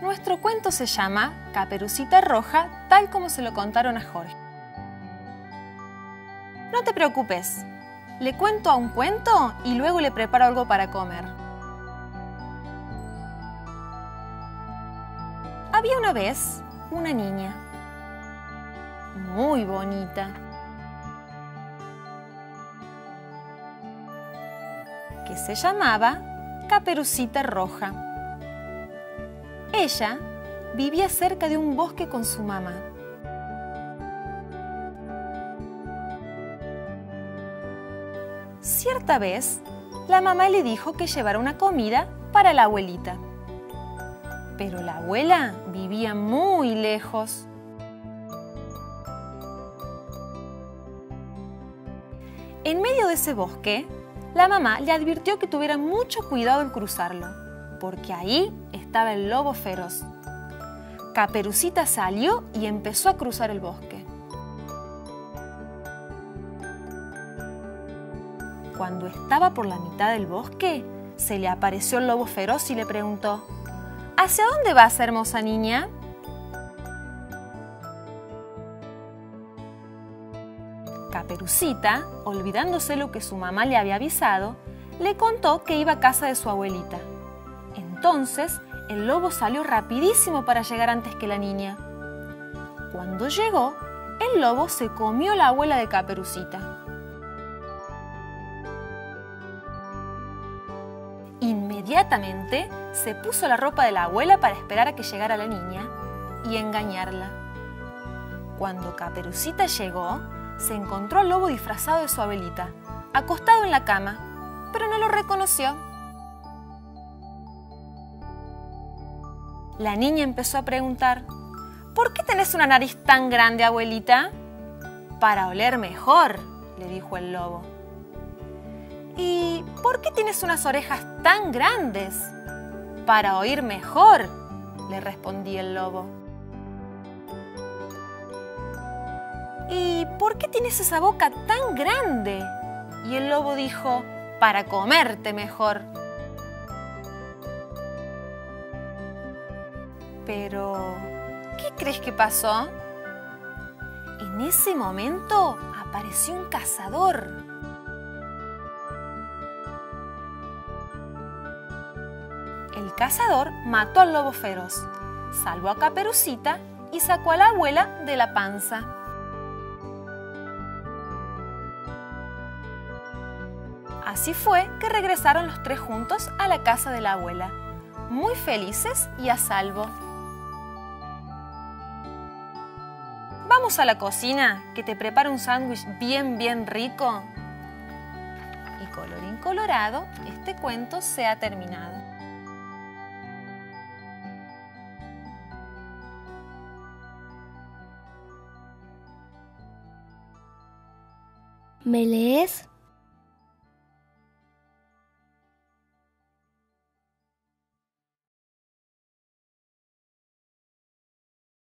Nuestro cuento se llama Caperucita Roja, tal como se lo contaron a Jorge. No te preocupes, le cuento a un cuento y luego le preparo algo para comer. Había una vez una niña, muy bonita, que se llamaba Caperucita Roja. Ella vivía cerca de un bosque con su mamá. Cierta vez, la mamá le dijo que llevara una comida para la abuelita. Pero la abuela vivía muy lejos. En medio de ese bosque, la mamá le advirtió que tuviera mucho cuidado al cruzarlo, porque ahí estaba el lobo feroz. Caperucita salió y empezó a cruzar el bosque. Cuando estaba por la mitad del bosque, se le apareció el lobo feroz y le preguntó, ¿Hacia dónde vas, hermosa niña? Caperucita, olvidándose lo que su mamá le había avisado, le contó que iba a casa de su abuelita. Entonces, el lobo salió rapidísimo para llegar antes que la niña. Cuando llegó, el lobo se comió la abuela de Caperucita. Inmediatamente se puso la ropa de la abuela para esperar a que llegara la niña y engañarla. Cuando Caperucita llegó, se encontró al lobo disfrazado de su abuelita, acostado en la cama, pero no lo reconoció. La niña empezó a preguntar, ¿por qué tenés una nariz tan grande, abuelita? Para oler mejor, le dijo el lobo. ¿Y por qué tienes unas orejas tan grandes? Para oír mejor, le respondía el lobo. ¿Y por qué tienes esa boca tan grande? Y el lobo dijo, para comerte mejor. Pero, ¿qué crees que pasó? En ese momento apareció un cazador. El cazador mató al lobo feroz, salvó a Caperucita y sacó a la abuela de la panza. Así fue que regresaron los tres juntos a la casa de la abuela, muy felices y a salvo. Vamos a la cocina, que te prepara un sándwich bien, bien rico. Y colorín colorado, este cuento se ha terminado. ¿Me lees?